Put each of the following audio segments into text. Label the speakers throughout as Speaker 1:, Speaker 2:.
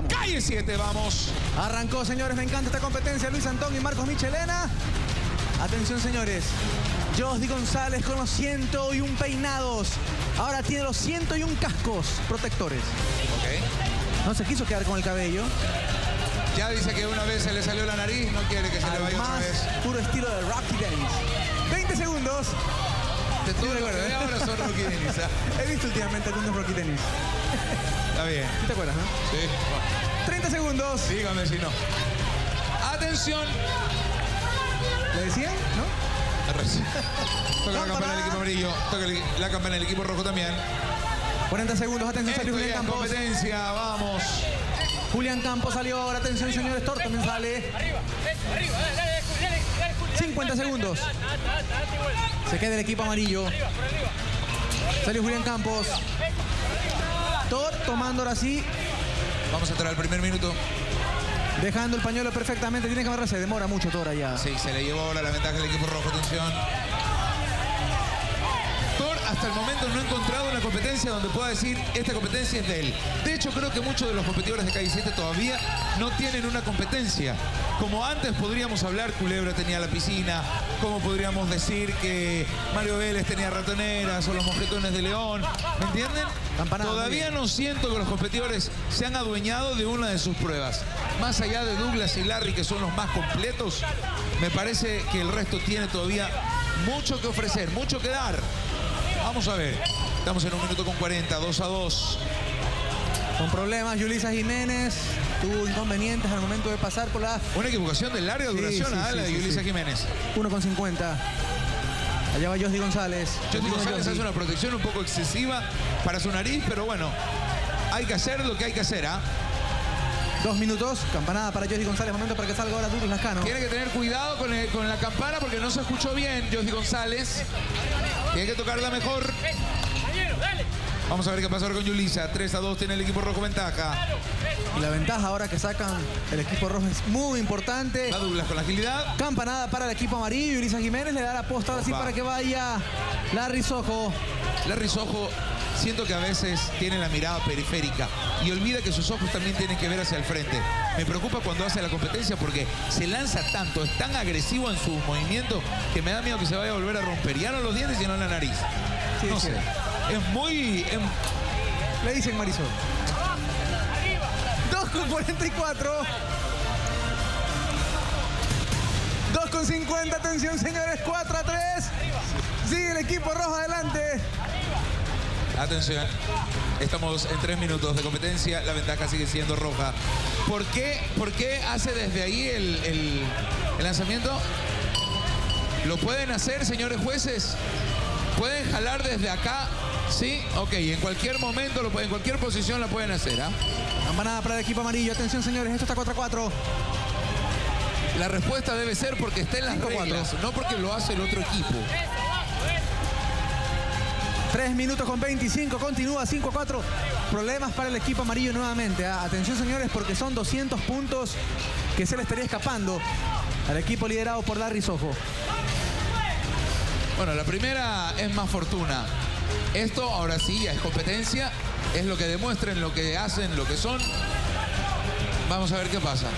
Speaker 1: Vamos.
Speaker 2: Calle 7, vamos.
Speaker 1: Arrancó, señores, me encanta esta competencia. Luis Antón y Marcos Michelena. Atención, señores. Josdy González con los 101 peinados. Ahora tiene los 101 cascos protectores.
Speaker 2: Ok.
Speaker 1: No se quiso quedar con el cabello.
Speaker 2: Ya dice que una vez se le salió la nariz, no quiere que se le vaya otra vez.
Speaker 1: puro estilo de Rocky Dennis. 20 segundos.
Speaker 2: De todo lo que ahora son Rocky Dennis.
Speaker 1: He visto últimamente algunos Rocky Dennis.
Speaker 2: Está bien.
Speaker 1: ¿Sí ¿Te acuerdas, no?
Speaker 2: Sí.
Speaker 1: 30 segundos.
Speaker 2: Dígame si no. Atención.
Speaker 1: ¿Le decían? ¿No?
Speaker 2: Toca la
Speaker 1: Campana.
Speaker 2: del equipo amarillo. Toca la campana del equipo rojo también.
Speaker 1: 40 segundos. Atención, salió Julián Campos.
Speaker 2: competencia, vamos.
Speaker 1: Julián Campos salió ahora. Atención, señores. Thor también sale.
Speaker 3: Arriba, arriba, dale.
Speaker 1: 50 segundos. Se queda el equipo amarillo. Salió Julián Campos. Thor tomando ahora sí.
Speaker 2: Vamos a entrar al primer minuto.
Speaker 1: Dejando el pañuelo perfectamente. Tiene que amarrarse. Demora mucho Thor allá.
Speaker 2: Sí, se le llevó ahora la ventaja al equipo rojo. Atención. Hasta el momento no ha encontrado una competencia donde pueda decir esta competencia es de él. De hecho, creo que muchos de los competidores de Calle 7 todavía no tienen una competencia. Como antes podríamos hablar, Culebra tenía la piscina, como podríamos decir que Mario Vélez tenía ratoneras o los mosquetones de León. ¿Me entienden?
Speaker 1: Campanada,
Speaker 2: Todavía no siento que los competidores se han adueñado de una de sus pruebas. Más allá de Douglas y Larry, que son los más completos, me parece que el resto tiene todavía mucho que ofrecer, mucho que dar. Vamos a ver. Estamos en un minuto con 40, 2 a 2.
Speaker 1: Con problemas, Yulisa Jiménez tuvo inconvenientes al momento de pasar por la
Speaker 2: Una equivocación de larga duración
Speaker 1: sí,
Speaker 2: a
Speaker 1: sí,
Speaker 2: la de Yulisa. Jiménez.
Speaker 1: 1,50. Allá va Josdy González. Continúa
Speaker 2: González hace una protección un poco excesiva para su nariz, pero bueno, hay que hacer lo que hay que hacer, ¿ah?
Speaker 1: Dos minutos. Campanada para Josdy González. Momento para que salga ahora Douglas Lascano.
Speaker 2: Tiene que tener cuidado con, el- con la campana porque no se escuchó bien Josdy González. Tiene que tocarla mejor. Vamos a ver qué pasa ahora con Yulisa. 3 a 2 tiene el equipo rojo ventaja.
Speaker 1: Y la ventaja ahora que sacan el equipo rojo es muy importante.
Speaker 2: Va Douglas con la agilidad.
Speaker 1: Campanada para el equipo amarillo. Yulisa Jiménez le da la posta ahora sí para que vaya Larry Sojo.
Speaker 2: Larry Sojo siento que a veces tiene la mirada periférica y olvida que sus ojos también tienen que ver hacia el frente. Me preocupa cuando hace la competencia porque se lanza tanto, es tan agresivo en su movimiento que me da miedo que se vaya a volver a romper. Ya no los dientes, sino en la nariz.
Speaker 1: Sí,
Speaker 2: no
Speaker 1: es
Speaker 2: sé.
Speaker 1: cierto.
Speaker 2: Es muy... em-
Speaker 1: Le dicen Marisol. 2 con 44. 2 con 50. Atención, señores. 4 a 3. Sigue el equipo rojo adelante.
Speaker 2: Atención, estamos en tres minutos de competencia, la ventaja sigue siendo roja. ¿Por qué, por qué hace desde ahí el, el- el lanzamiento? ¿Lo pueden hacer, señores jueces? ¿Pueden jalar desde acá? Sí, ok, en cualquier momento, lo pueden- en cualquier posición la pueden hacer. ¿ah?
Speaker 1: Campanada para el equipo amarillo. Atención, señores. Esto está 4 a 4.
Speaker 2: La respuesta debe ser porque está en las
Speaker 1: 5-4.
Speaker 2: reglas, no porque lo hace el otro equipo.
Speaker 3: Eso, abajo, eso.
Speaker 1: 3 minutos con 25. Continúa 5 a 4. Problemas para el equipo amarillo nuevamente. ¿ah? Atención, señores, porque son 200 puntos que se le estaría escapando al equipo liderado por Larry Sojo.
Speaker 2: Bueno, la primera es más fortuna. Esto ahora sí ya es competencia, es lo que demuestren, lo que hacen, lo que son. Vamos a ver qué pasa.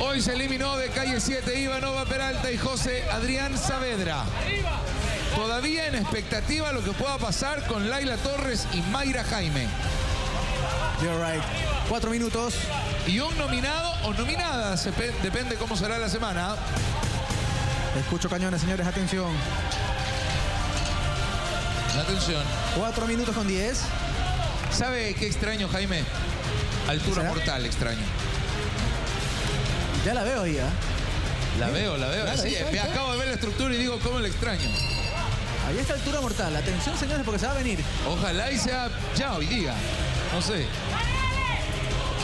Speaker 2: Hoy se eliminó de calle 7 Ivanova Peralta y José Adrián Saavedra. Todavía en expectativa lo que pueda pasar con Laila Torres y Mayra Jaime.
Speaker 1: You're right. 4 minutos.
Speaker 2: Y un nominado o nominada, depende cómo será la semana.
Speaker 1: Escucho cañones, señores. Atención.
Speaker 2: Atención.
Speaker 1: 4 minutos con 10.
Speaker 2: ¿Sabe qué extraño, Jaime? Altura
Speaker 1: ¿Será?
Speaker 2: mortal extraño.
Speaker 1: Ya la veo ahí, ¿ah?
Speaker 2: La veo, la veo.
Speaker 1: Claro,
Speaker 2: Sí,
Speaker 1: ahí está, ahí
Speaker 2: me
Speaker 1: está.
Speaker 2: acabo de ver la estructura y digo, ¿cómo la extraño?
Speaker 1: Ahí está altura mortal. Atención, señores, porque se va a venir.
Speaker 2: Ojalá y sea ya hoy día. No sé.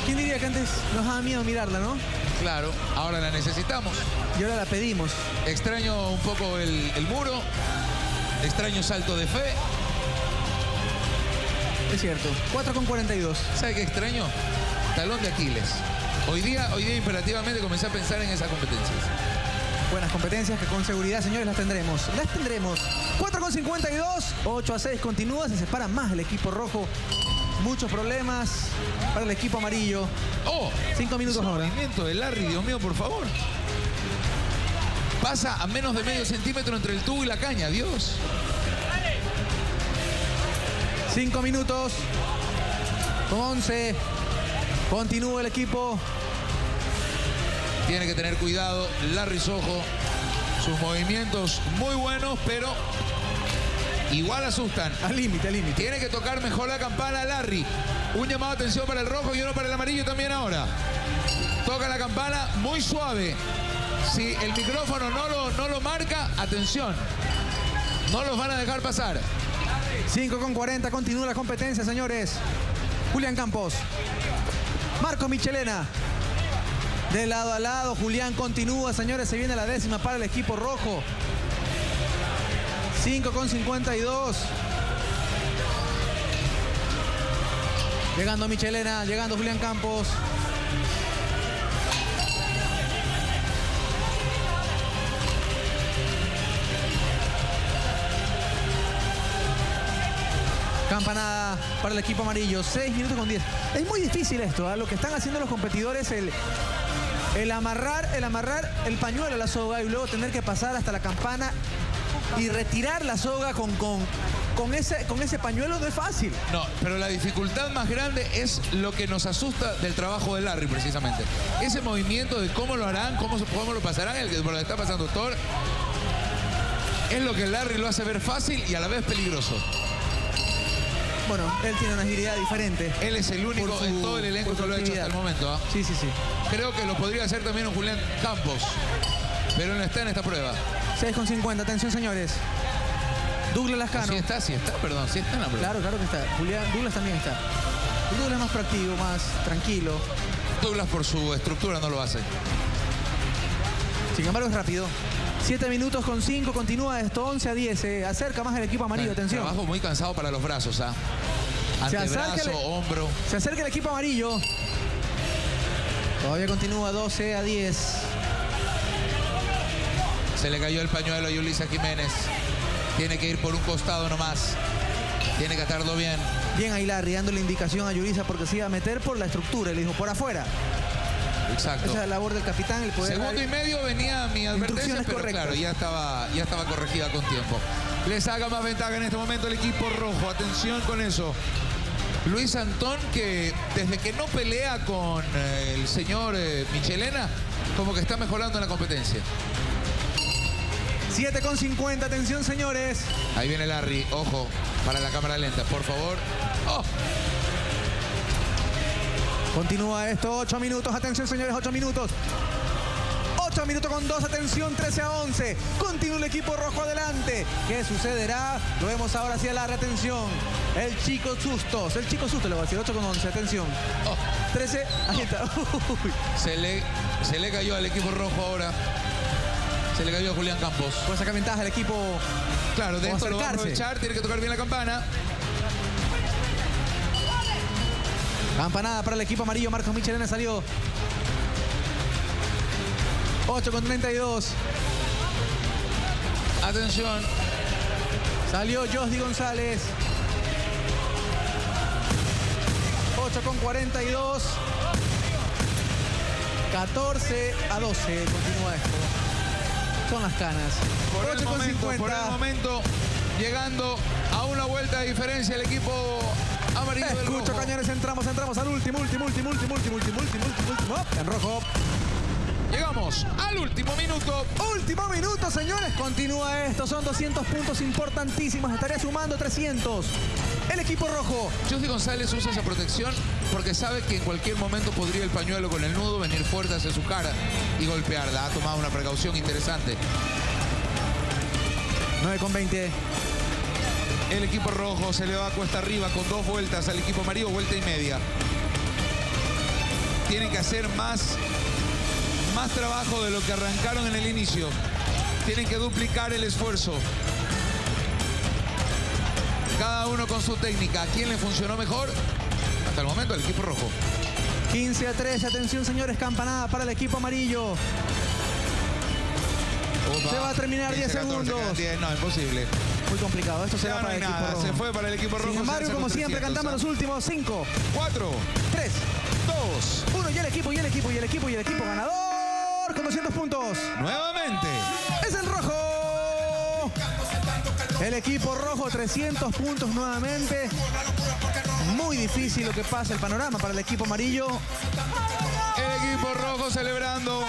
Speaker 1: ¿Quién diría que antes nos daba miedo mirarla, no?
Speaker 2: Claro, ahora la necesitamos.
Speaker 1: Y ahora la pedimos.
Speaker 2: Extraño un poco el, el muro. Extraño salto de fe.
Speaker 1: Es cierto. 4 con 42.
Speaker 2: ¿Sabe qué extraño? Talón de Aquiles. Hoy día, hoy día imperativamente comencé a pensar en esas competencias.
Speaker 1: Buenas competencias que con seguridad, señores, las tendremos. Las tendremos. 4 con 52. 8 a 6 continúa. Se separa más el equipo rojo muchos problemas para el equipo amarillo.
Speaker 2: ¡Oh!
Speaker 1: Cinco minutos ahora.
Speaker 2: movimiento de Larry, Dios mío, por favor. Pasa a menos de medio centímetro entre el tubo y la caña, Dios.
Speaker 1: Cinco minutos. Con 11. Continúa el equipo.
Speaker 2: Tiene que tener cuidado Larry Sojo. Sus movimientos muy buenos, pero igual asustan.
Speaker 1: Al límite, al límite.
Speaker 2: Tiene que tocar mejor la campana Larry. Un llamado de atención para el rojo y uno para el amarillo también ahora. Toca la campana muy suave. Si el micrófono no lo, no lo marca, atención. No los van a dejar pasar.
Speaker 1: 5 con 40. Continúa la competencia, señores. Julián Campos. Marco Michelena. De lado a lado, Julián continúa, señores. Se viene la décima para el equipo rojo. 5 con 52. Llegando Michelena, llegando Julián Campos. Campanada para el equipo amarillo. 6 minutos con 10. Es muy difícil esto, ¿ah? lo que están haciendo los competidores, el, el amarrar, el amarrar el pañuelo a la soga y luego tener que pasar hasta la campana y retirar la soga con, con, con, ese, con ese pañuelo no es fácil.
Speaker 2: No, pero la dificultad más grande es lo que nos asusta del trabajo de Larry, precisamente. Ese movimiento de cómo lo harán, cómo, lo pasarán, el que lo está pasando Thor, es lo que Larry lo hace ver fácil y a la vez peligroso.
Speaker 1: Bueno, él tiene una agilidad diferente.
Speaker 2: Él es el único
Speaker 1: su-
Speaker 2: en todo el elenco que lo ha hecho hasta el momento. ¿ah?
Speaker 1: Sí, sí, sí.
Speaker 2: Creo que lo podría hacer también un Julián Campos, pero no está en esta prueba.
Speaker 1: 6 con 50. Atención, señores. Douglas Lascano.
Speaker 2: Sí está, sí está, perdón, sí está en la prueba.
Speaker 1: Claro, claro que está. Julián Douglas también está. Douglas es más proactivo, más tranquilo.
Speaker 2: Douglas por su estructura no lo hace.
Speaker 1: Sin embargo, es rápido. 7 minutos con 5. Continúa esto. 11 a 10. Se acerca más el equipo amarillo. Atención.
Speaker 2: Trabajo muy cansado para los brazos, ¿ah? Antebrazo,
Speaker 1: el-
Speaker 2: hombro.
Speaker 1: Se acerca el equipo amarillo. Todavía continúa 12 a 10.
Speaker 2: Se le cayó el pañuelo a Yulisa Jiménez. Tiene que ir por un costado nomás. Tiene que atarlo bien.
Speaker 1: Bien dando la indicación a Yurisa porque se iba a meter por la estructura. Le dijo, por afuera.
Speaker 2: Exacto.
Speaker 1: Esa es la labor del capitán, el poder...
Speaker 2: Segundo y medio venía mi advertencia, pero
Speaker 1: correctas.
Speaker 2: claro, ya estaba, ya estaba corregida con tiempo. Le saca más ventaja en este momento el equipo rojo. Atención con eso. Luis Antón, que desde que no pelea con eh, el señor eh, Michelena, como que está mejorando en la competencia.
Speaker 1: 7 con 50. Atención, señores.
Speaker 2: Ahí viene Larry, ojo, para la cámara lenta, por favor. ¡Oh!
Speaker 1: Continúa esto. 8 minutos. Atención, señores. 8 minutos. 8 minutos con 2, atención, 13 a 11. Continúa el equipo rojo adelante. ¿Qué sucederá? Lo vemos ahora hacia la atención. El chico sustos. El chico susto le voy a decir. 8 con 11, atención.
Speaker 2: Oh,
Speaker 1: 13, ahí está. Uy.
Speaker 2: se, le, se le cayó al equipo rojo ahora. Se le cayó a Julián Campos.
Speaker 1: Puede sacar ventaja el equipo.
Speaker 2: Claro, de esto lo va a aprovechar, tiene que tocar bien la campana.
Speaker 1: Campanada para el equipo amarillo. Marcos Michelena salió. 8 con 32.
Speaker 2: Atención,
Speaker 1: Salió Josdi González. 8 con 42. 14 a 12. Continúa esto. Son las canas.
Speaker 2: por el
Speaker 1: 8 con
Speaker 2: momento, por el
Speaker 1: 50.
Speaker 2: momento, llegando a una vuelta de diferencia el equipo amarillo del
Speaker 1: Escucho,
Speaker 2: rojo.
Speaker 1: cañones. Entramos, entramos al último, último, último, último, último, último, último, último, último. En rojo.
Speaker 2: Llegamos al último minuto.
Speaker 1: Último minuto, señores. Continúa esto. Son 200 puntos importantísimos. Estaría sumando 300. El equipo rojo.
Speaker 2: Justy González usa esa protección porque sabe que en cualquier momento podría el pañuelo con el nudo venir fuerte hacia su cara y golpearla. Ha tomado una precaución interesante.
Speaker 1: 9 con 20.
Speaker 2: El equipo rojo se le va a cuesta arriba con dos vueltas al equipo amarillo, vuelta y media. Tienen que hacer más, más trabajo de lo que arrancaron en el inicio. Tienen que duplicar el esfuerzo. Cada uno con su técnica. ¿A quién le funcionó mejor? Hasta el momento el equipo rojo.
Speaker 1: 15 a 13. Atención, señores. Campanada para el equipo amarillo.
Speaker 2: Opa.
Speaker 1: Se va a terminar 10
Speaker 2: 15, 14,
Speaker 1: segundos.
Speaker 2: quedan 10. No, imposible.
Speaker 1: Muy complicado. Esto se
Speaker 2: Ya
Speaker 1: va
Speaker 2: no
Speaker 1: para el equipo
Speaker 2: nada.
Speaker 1: rojo.
Speaker 2: Se fue para el equipo rojo.
Speaker 1: Sin embargo, como siempre,
Speaker 2: 300,
Speaker 1: cantamos
Speaker 2: ¿ah?
Speaker 1: los últimos 5,
Speaker 2: 4,
Speaker 1: 3,
Speaker 2: 2.
Speaker 1: 1. Y el equipo, y el equipo, y el equipo, y el equipo ganador con 200 puntos.
Speaker 2: Nuevamente.
Speaker 1: Es el rojo. El equipo rojo, 300 puntos nuevamente. Muy difícil lo que pasa, el panorama para el equipo amarillo.
Speaker 2: El equipo rojo celebrando